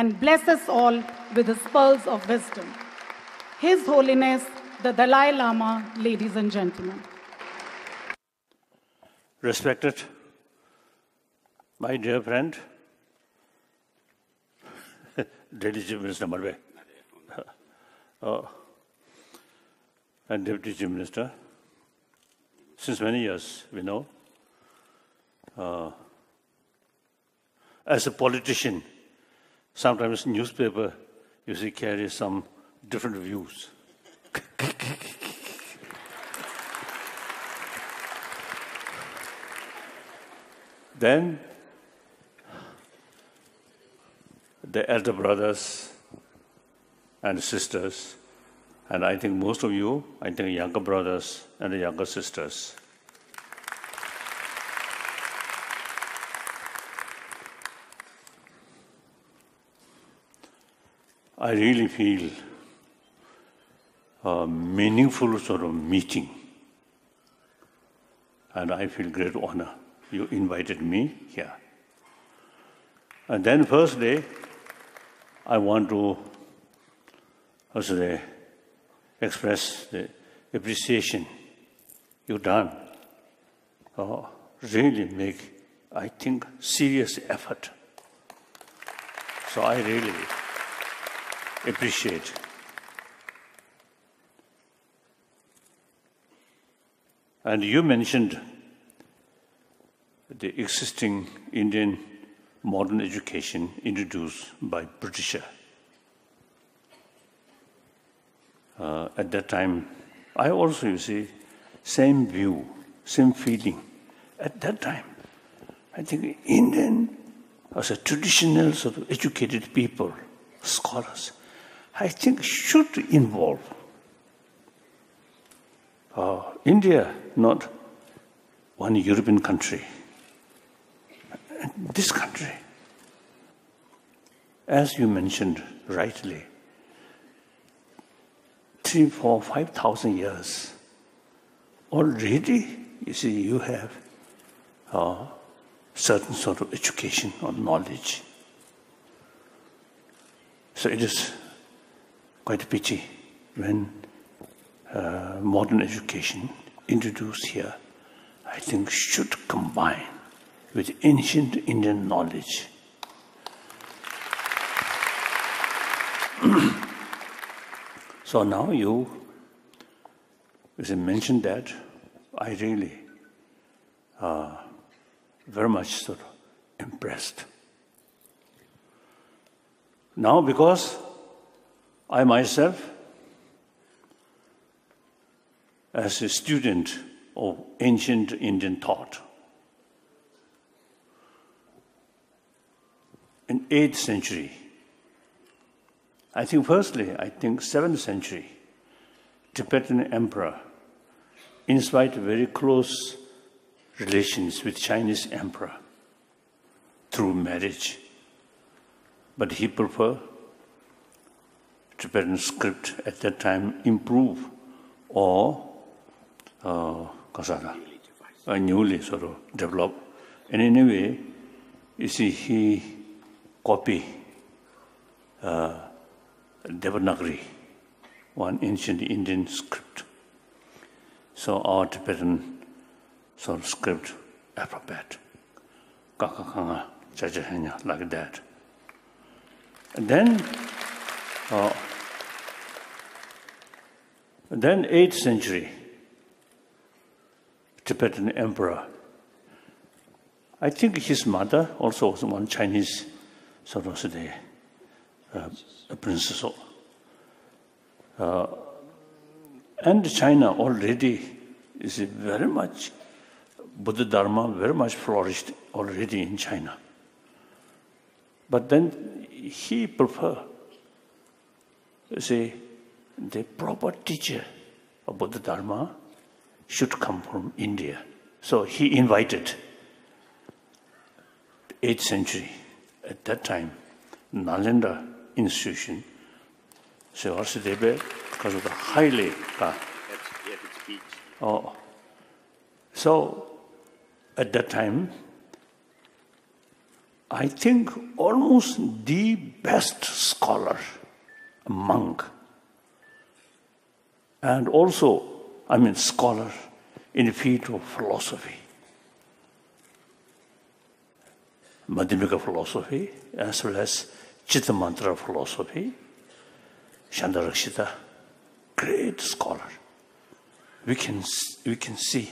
and bless us all with his pearls of wisdom. His Holiness, the Dalai Lama, ladies and gentlemen. Respected, my dear friend, Chief Minister Marve, uh, and Deputy Chief Minister, since many years we know, uh, as a politician, sometimes newspaper you see carry some different views. then the elder brothers and sisters, and I think most of you, I think younger brothers and younger sisters. I really feel a meaningful sort of meeting. And I feel great honor. You invited me here. And then first day, I want to also express the appreciation you've done. Oh, really make, I think, serious effort. So I really appreciate. And you mentioned the existing Indian modern education introduced by Britisher. Uh, at that time, I also, you see, same view, same feeling. At that time, I think Indian, as a traditional sort of educated people, scholars, I think should involve uh, India, not one European country. This country, as you mentioned rightly, three, four, five thousand years already, you see, you have uh, certain sort of education or knowledge. So it is quite a pity when uh, modern education introduced here, I think should combine with ancient Indian knowledge. so now you, as I mentioned that, I really uh, very much sort of impressed. Now, because I myself, as a student of ancient Indian thought, in 8th century, I think firstly, I think 7th century, Tibetan emperor, in spite of very close relations with Chinese emperor through marriage, but he preferred Tibetan script at that time improve or uh, uh, newly sort of develop. And in a way, you see, he copy uh, Devanagari, one ancient Indian script. So our Tibetan sort of script alphabet, kakakanga, chachahanya, like that. And then, uh, then 8th century, Tibetan emperor. I think his mother also was one Chinese the uh, a princess. Uh, and China already is very much Buddha Dharma very much flourished already in China. But then he prefer, say, the proper teacher of Buddha Dharma should come from India. So he invited, 8th century, at that time, Nalanda institution, so Vasudeva, because of the highly... Uh, oh, so at that time, I think, almost the best scholar, monk, and also, I mean, scholar in the field of philosophy. Madhyamika philosophy, as well as Chitta Mantra philosophy, Shandarakshita, great scholar. We can, we can see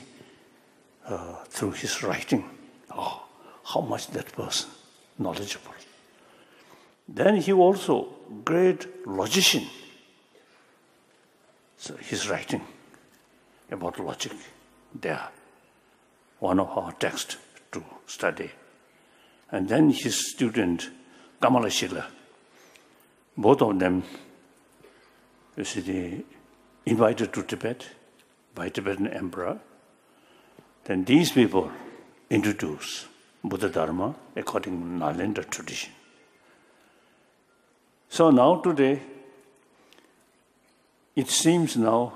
uh, through his writing oh, how much that person knowledgeable. Then he also great logician, So his writing about logic there, one of our texts to study. And then his student, Kamala Shila, both of them, you see, they invited to Tibet by Tibetan emperor. Then these people introduce Buddha Dharma according to Nalanda tradition. So now today, It seems now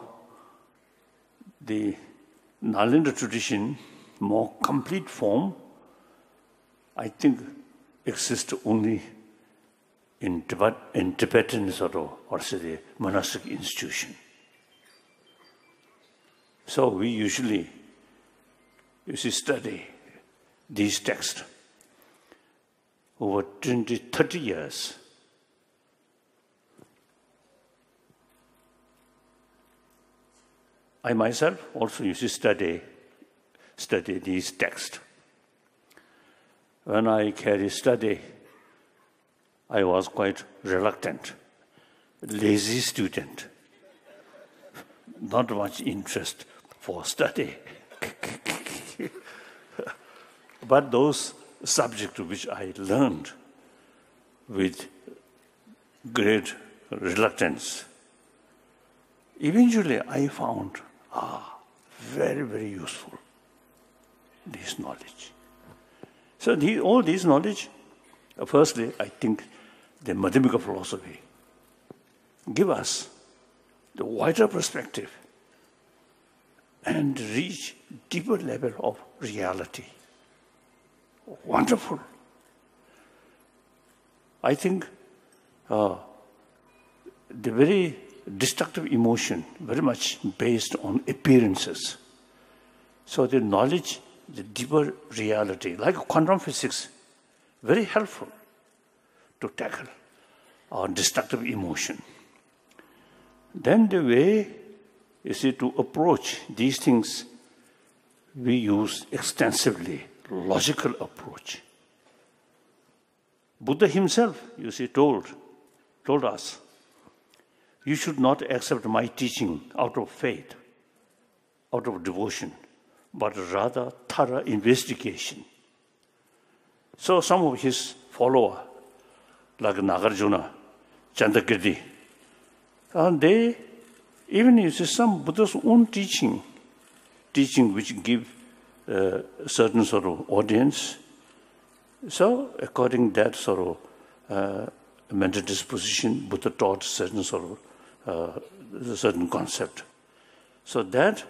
the Nalanda tradition, more complete form, I think exists only in, Tibet, in Tibetan sort of, or say the monastic institution. So we usually, you see, study these texts over 20, 30 years. I myself also used to study, study these texts. When I carry study, I was quite reluctant, lazy student, not much interest for study. but those subjects which I learned with great reluctance, eventually I found ah, very, very useful this knowledge. So the, all this knowledge, uh, firstly, I think the Madhyamika philosophy give us the wider perspective and reach deeper level of reality. Wonderful. I think uh, the very destructive emotion, very much based on appearances. So the knowledge, the deeper reality, like quantum physics, very helpful to tackle our destructive emotion. Then the way you see to approach these things, we use extensively logical approach. Buddha himself, you see, told, told us you should not accept my teaching out of faith, out of devotion, but rather thorough investigation. So some of his followers, like Nagarjuna, Chandakirti, and they, even if some Buddha's own teaching, teaching which give uh, certain sort of audience, so according that sort of uh, mental disposition, Buddha taught certain sort of uh, a certain concept. So that,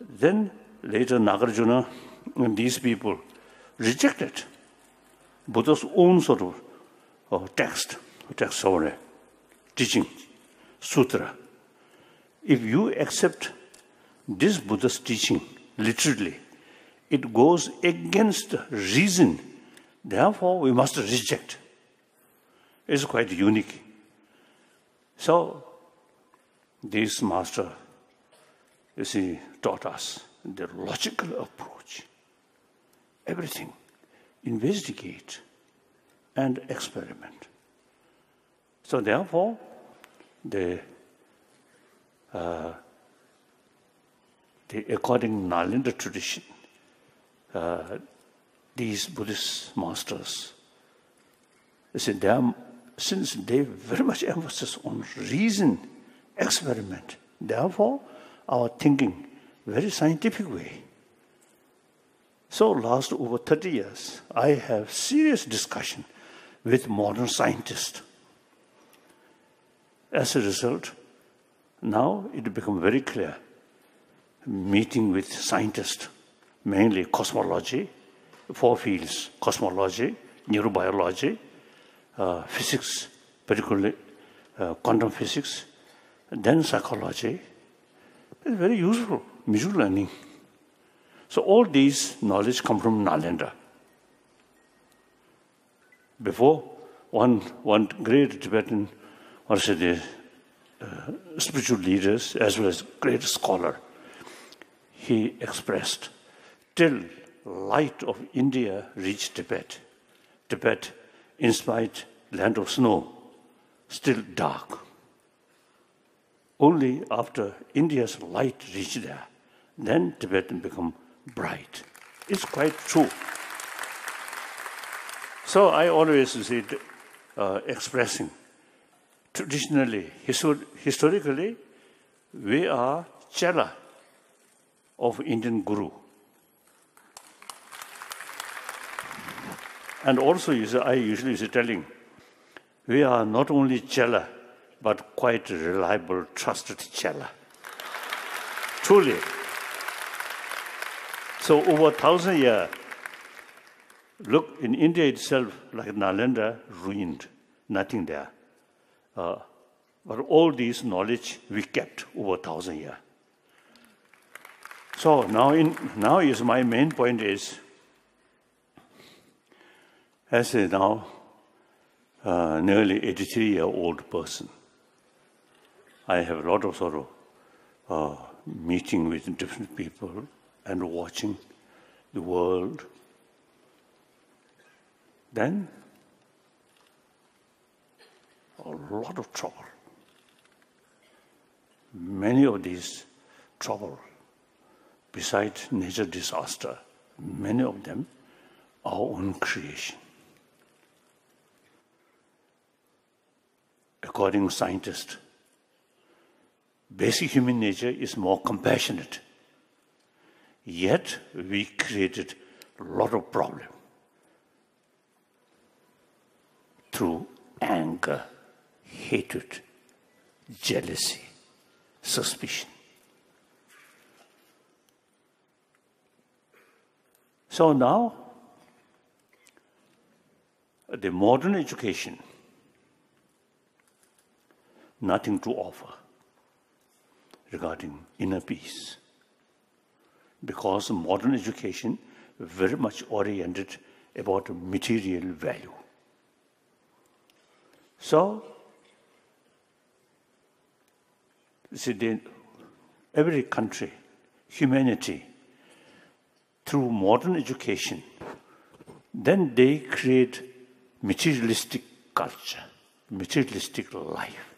then later Nagarjuna and these people rejected Buddha's own sort of uh, text, text sobre, teaching, sutra. If you accept this Buddha's teaching literally, it goes against reason. Therefore, we must reject. It's quite unique. So, this master, you see, taught us the logical approach. Everything. Investigate and experiment. So therefore, the, uh, the according Nalanda tradition, uh, these Buddhist masters, you see, they are, since they very much emphasis on reason, experiment. Therefore, our thinking very scientific way. So last over 30 years, I have serious discussion with modern scientists. As a result, now it become very clear, meeting with scientists, mainly cosmology, four fields, cosmology, neurobiology, uh, physics, particularly uh, quantum physics, then psychology. It's very useful, music learning. So all these knowledge come from Nalanda. Before, one, one great Tibetan, or say the uh, spiritual leaders, as well as great scholar, he expressed, till light of India reached Tibet, Tibet, in spite land of snow, still dark. Only after India's light reached there, then Tibetan become bright. It's quite true. So I always see uh, expressing traditionally, histor- historically, we are chela of Indian Guru. And also, I usually is telling, we are not only chela, but quite reliable, trusted chela. Truly. So over a thousand years, look in India itself, like Nalanda, ruined, nothing there. Uh, but all this knowledge we kept over a thousand years. So now, in, now is my main point is, as a now uh, nearly 83 year old person, I have a lot of sort of uh, meeting with different people and watching the world. Then a lot of trouble. Many of these trouble, besides nature disaster, many of them our own creation. According to scientists, basic human nature is more compassionate. Yet we created a lot of problem through anger, hatred, jealousy, suspicion. So now, the modern education, nothing to offer regarding inner peace. Because modern education very much oriented about material value. So, see, every country, humanity, through modern education, then they create materialistic culture, materialistic life.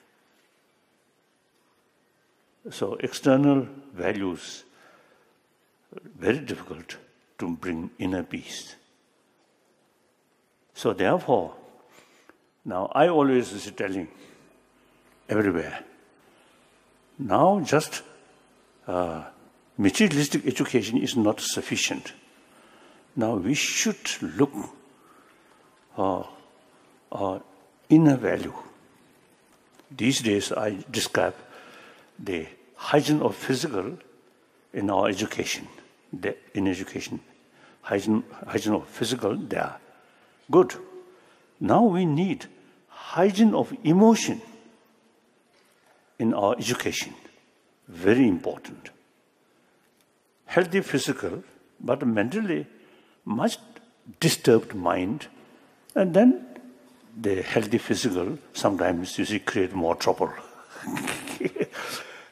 So external values very difficult to bring inner peace. So therefore, now I always is telling everywhere. Now just uh, materialistic education is not sufficient. Now we should look uh, uh, inner value. These days I describe the hygiene of physical in our education. The in education. Hygiene hygiene of physical they are good. Now we need hygiene of emotion in our education. Very important. Healthy physical but mentally much disturbed mind. And then the healthy physical sometimes you see create more trouble.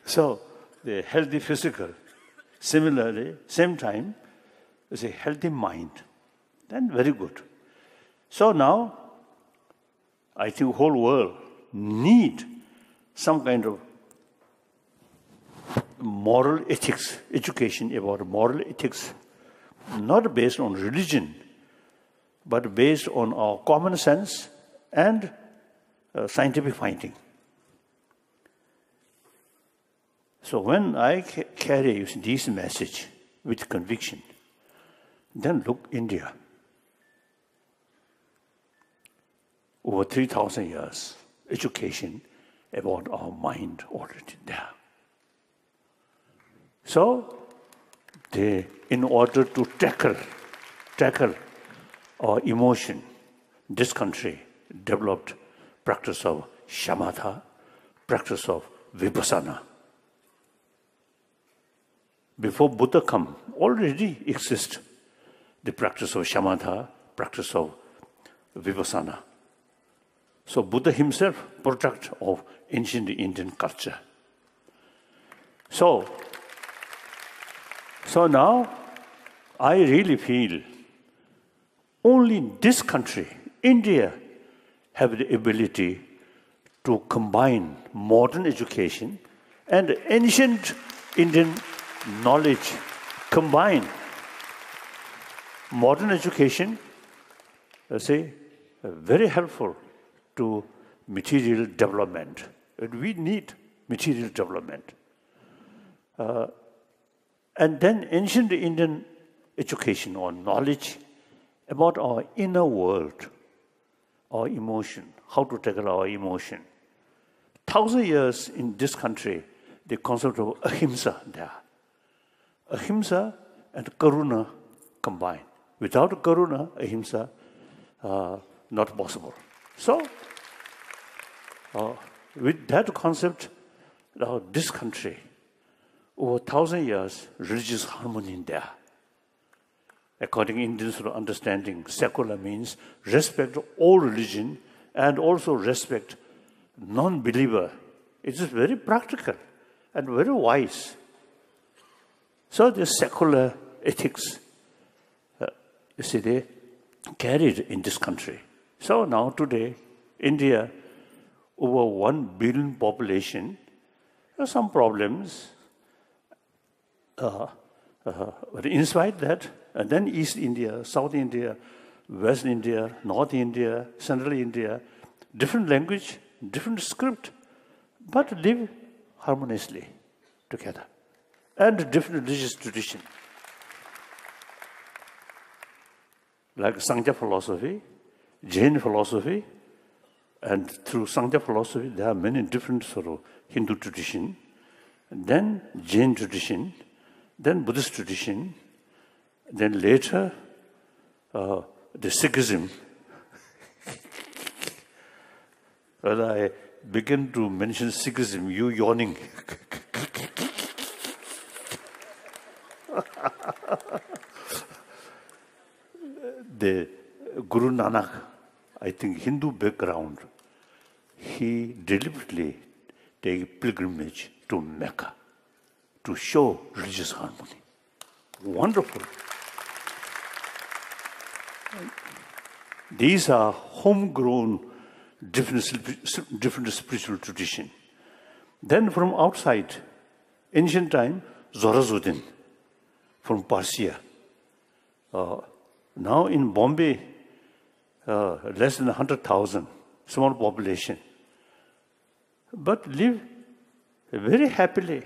So the healthy physical, similarly, same time, is a healthy mind. Then very good. So now, I think whole world need some kind of moral ethics, education about moral ethics, not based on religion, but based on our common sense and uh, scientific finding. So when I carry this message with conviction, then look India. Over 3,000 years, education about our mind already there. So, they, in order to tackle, tackle our emotion, this country developed practice of shamatha, practice of vipassana. before Buddha come, already exist the practice of shamatha, practice of vipassana. So Buddha himself, product of ancient Indian culture. So, so now I really feel only this country, India, have the ability to combine modern education and ancient Indian knowledge combine modern education I say very helpful to material development. And we need material development. Uh, and then ancient indian education or knowledge about our inner world our emotion how to tackle our emotion. Thousand years in this country the concept of ahimsa there. ahimsa and karuna combined. Without karuna, ahimsa, uh, not possible. So, uh, with that concept, now this country, over a thousand years, religious harmony in there. According to Indian sort of understanding, secular means respect all religion and also respect non-believer. It is very practical and very wise. So the secular ethics, uh, you see, they carried in this country. So now today, India, over one billion population, there are some problems. Uh, uh, but inside that, and then East India, South India, West India, North India, Central India, different language, different script, but live harmoniously together. and different religious tradition. Like Sangha philosophy, Jain philosophy, and through Sangha philosophy there are many different sort of Hindu tradition, then Jain tradition, then Buddhist tradition, then later uh, the Sikhism. when I begin to mention Sikhism, you yawning. the Guru Nanak, I think Hindu background, he deliberately take pilgrimage to Mecca to show religious harmony. Wonderful. These are homegrown different, different spiritual tradition. Then from outside, ancient time, Zorazuddin from Persia, uh, Now in Bombay, uh, less than 100,000, small population, but live very happily.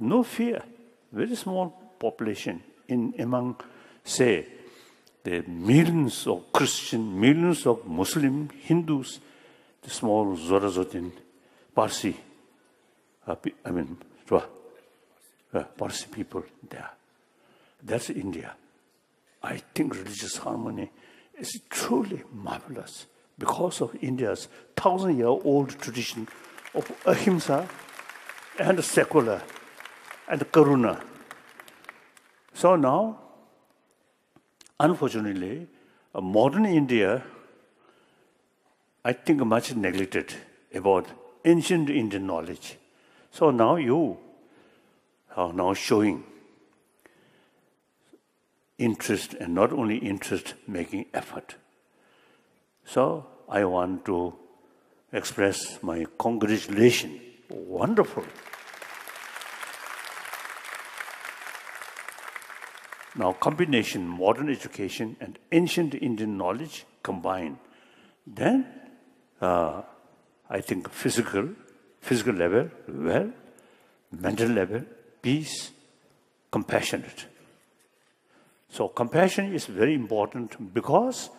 No fear, very small population in among, say, the millions of Christian, millions of Muslim, Hindus, the small zorazotin Parsi, uh, I mean, uh, Parsi people there. That's India. I think religious harmony is truly marvelous because of India's thousand-year-old tradition of ahimsa and secular and karuna. So now, unfortunately, modern India, I think much neglected about ancient Indian knowledge. So now you are now showing interest and not only interest, making effort. So I want to express my congratulation. Wonderful. Now, combination, modern education and ancient Indian knowledge combined, then uh, I think physical, physical level, well, mental level, peace, compassionate. So compassion is very important because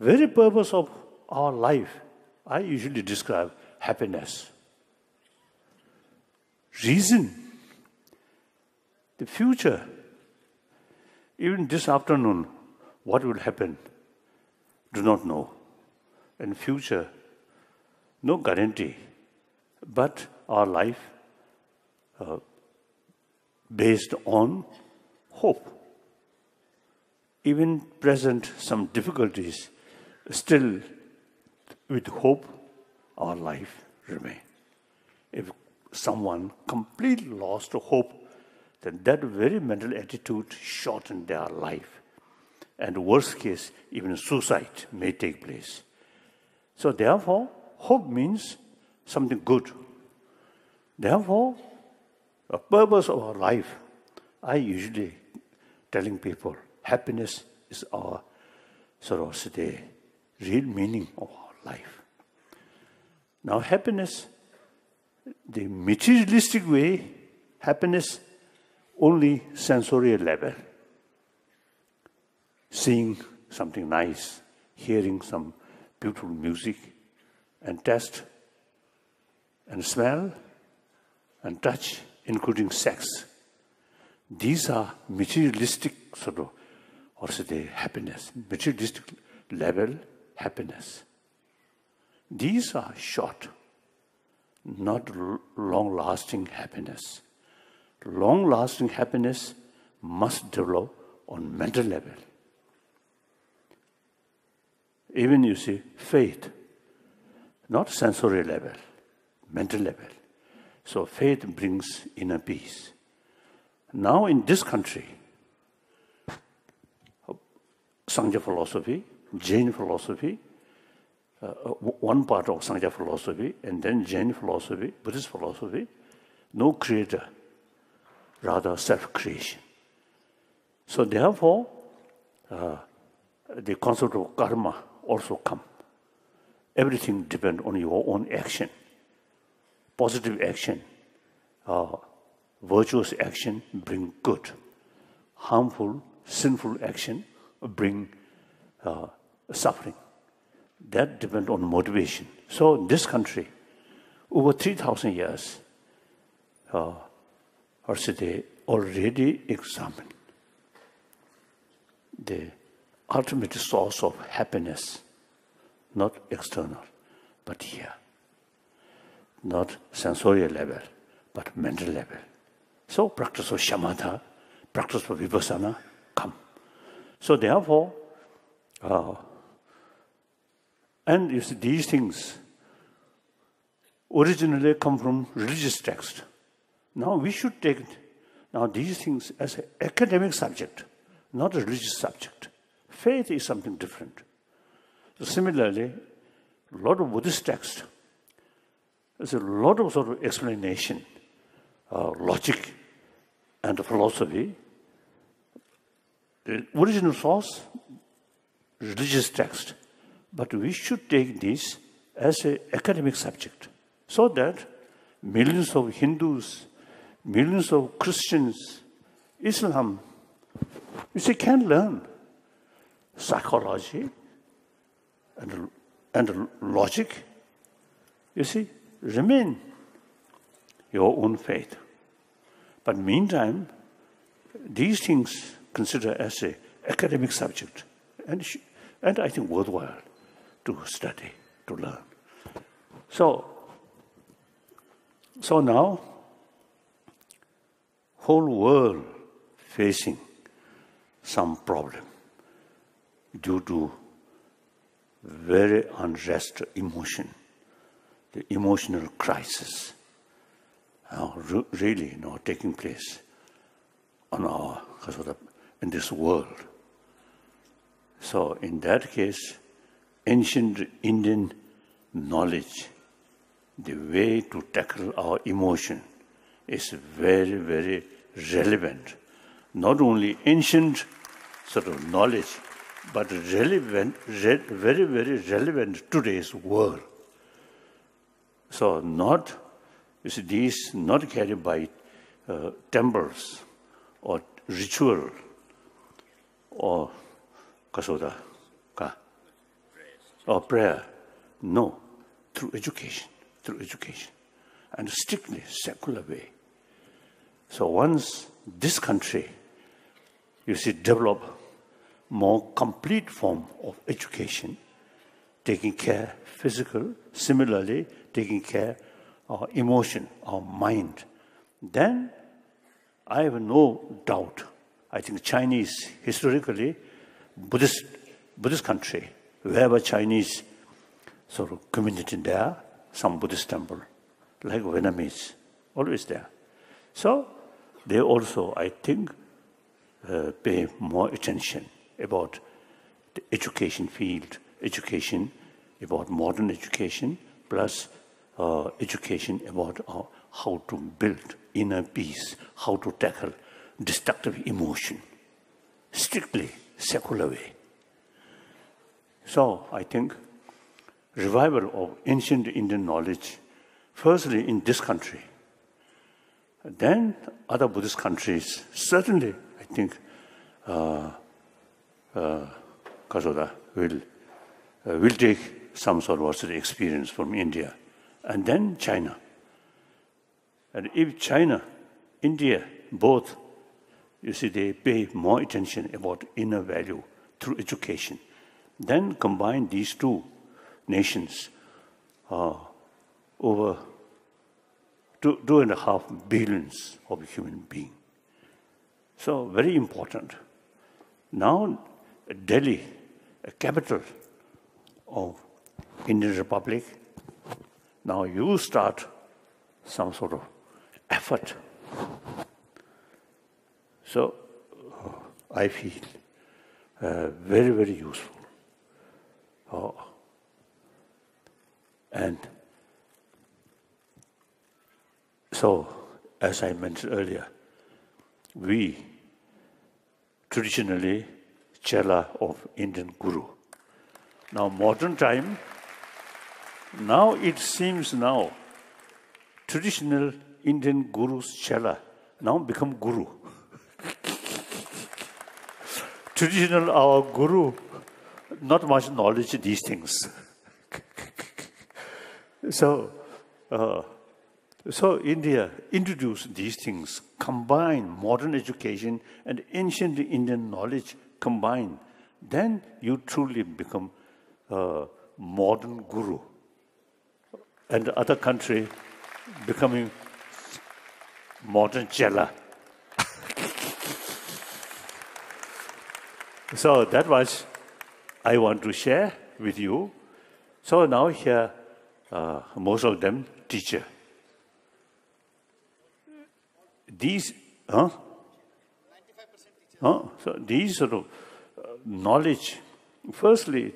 very purpose of our life, I usually describe happiness. Reason, the future, even this afternoon, what will happen, do not know. And future, no guarantee. But our life uh, based on hope. Even present some difficulties, still with hope, our life remain. If someone completely lost hope, then that very mental attitude shorten their life. And worst case, even suicide may take place. So therefore, hope means something good. Therefore, a purpose of our life, I usually telling people happiness is our sort of the real meaning of our life. Now happiness, the materialistic way, happiness only sensorial level. Seeing something nice, hearing some beautiful music, and taste, and smell, and touch, including sex. these are materialistic sort of or say happiness materialistic level happiness. These are short not long lasting happiness. Long lasting happiness must develop on mental level. Even you see faith not sensory level mental level. So faith brings inner peace. Now in this country, Sangha philosophy, Jain philosophy, uh, one part of Sangha philosophy, and then Jain philosophy, Buddhist philosophy, no creator, rather self-creation. So therefore, uh, the concept of karma also come. Everything depends on your own action, positive action, uh, virtuous action bring good. Harmful, sinful action bring uh, suffering. That depends on motivation. So in this country, over 3,000 years, uh, or say they already examined the ultimate source of happiness, not external, but here. Not sensorial level, but mental level. So practice of shamatha, practice of vipassana come. So therefore, uh, and you see these things originally come from religious text. Now we should take now these things as an academic subject, not a religious subject. Faith is something different. So similarly, a lot of Buddhist text, there's a lot of sort of explanation, uh, logic, and philosophy. The original source, religious text, but we should take this as an academic subject so that millions of Hindus millions of Christians, Islam, you see, can learn psychology and, and logic. You see, remain your own faith. But meantime, these things consider as a academic subject, and, and I think worthwhile to study, to learn. So, so now whole world facing some problem due to very unrest emotion, the emotional crisis now really know, taking place on our in this world. So in that case, ancient Indian knowledge, the way to tackle our emotion is very, very relevant. Not only ancient sort of knowledge, but relevant, re very, very relevant today's world. So not, you see, these not carried by uh, temples or ritual or kasoda, ka, or prayer. No, through education, through education, and strictly secular way. So once this country you see, develop more complete form of education, taking care physical, similarly taking care or emotion our mind, then I have no doubt. I think Chinese, historically, Buddhist, Buddhist country, wherever Chinese sort of community there, some Buddhist temple, like Vietnamese, always there. So they also, I think, uh, pay more attention about the education field, education, about modern education, plus uh, education about uh, how to build inner peace, how to tackle destructive emotion, strictly secular way. So I think revival of ancient Indian knowledge, firstly in this country, then other Buddhist countries, certainly I think uh, uh, will, uh, will take some sort of experience from India, and then China. And if China, India, both, you see, they pay more attention about inner value through education, then combine these two nations uh, over two, two and a half billions of human beings. So very important. Now Delhi, a capital of Indian Republic, Now you start some sort of effort. So I feel uh, very, very useful. Oh. And so, as I mentioned earlier, we traditionally chela of Indian guru. Now modern time, Now it seems now traditional Indian gurus chela now become guru. traditional our guru not much knowledge these things. so uh, so India introduced these things, combine modern education and ancient Indian knowledge combined. Then you truly become a modern guru. and other country becoming modern jela. so that was I want to share with you. So now here, uh, most of them teacher. These, huh? Huh? So these sort of uh, knowledge, firstly,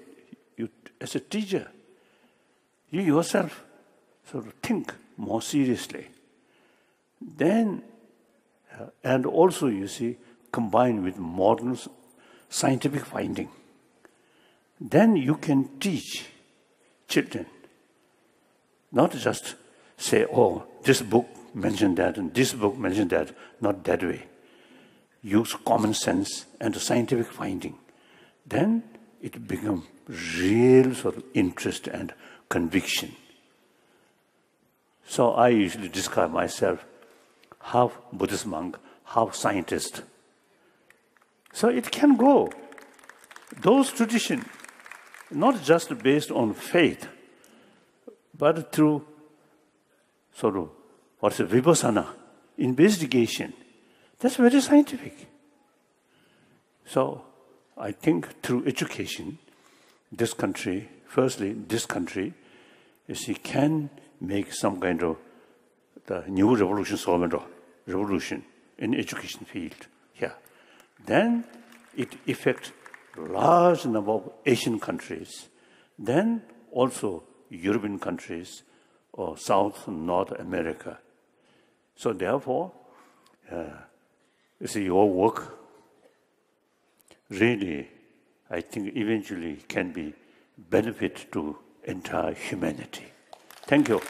you, as a teacher, you yourself sort of think more seriously. Then, uh, and also you see, combined with modern scientific finding, then you can teach children. Not just say, oh, this book mentioned that and this book mentioned that, not that way use common sense and scientific finding, then it becomes real sort of interest and conviction. So I usually describe myself half Buddhist monk, half scientist. So it can go. Those tradition, not just based on faith, but through sort of what's a vipassana, investigation. That's very scientific. So I think through education, this country, firstly, this country, you see, can make some kind of the new revolution, revolution in education field here. Then it affects large number of Asian countries, then also European countries or South and North America. So therefore, uh, you see, your work really, I think, eventually can be benefit to entire humanity. Thank you.